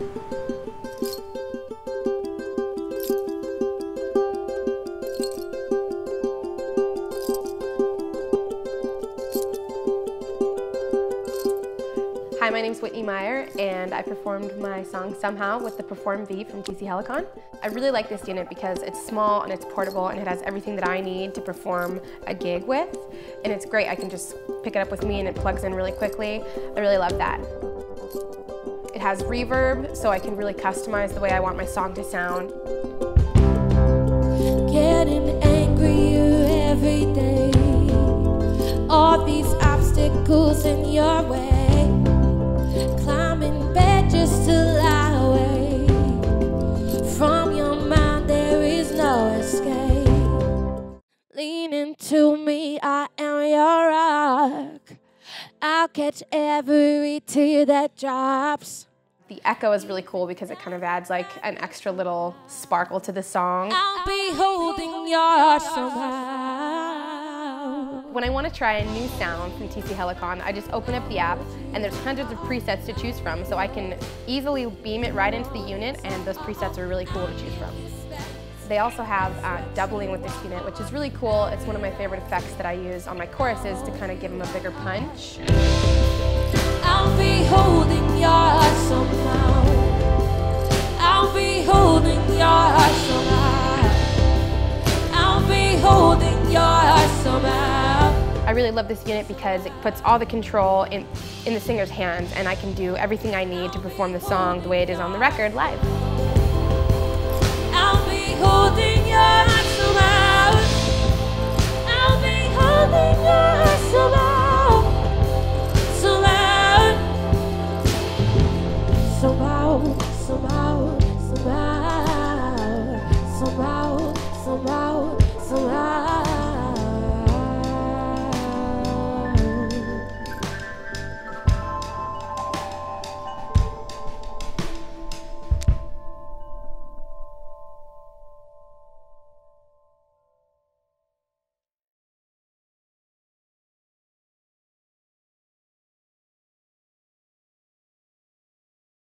Hi, my name is Whitney Myer, and I performed my song Somehow with the Perform V from TC Helicon. I really like this unit because it's small and it's portable and it has everything that I need to perform a gig with. And it's great, I can just pick it up with me and it plugs in really quickly. I really love that. It has reverb, so I can really customize the way I want my song to sound. Getting angrier every day. All these obstacles in your way. I'll catch every tear that drops. The echo is really cool because it kind of adds like an extra little sparkle to the song. I'll be holding your somehow. When I want to try a new sound from TC Helicon, I just open up the app and there's hundreds of presets to choose from so I can easily beam it right into the unit and those presets are really cool to choose from. They also have uh, doubling with this unit, which is really cool. It's one of my favorite effects that I use on my choruses to kind of give them a bigger punch. I'll be holding your somehow. I'll be holding your somehow. I'll be holding your somehow. I really love this unit because it puts all the control in, in the singer's hands and I can do everything I need to perform the song the way it is on the record live.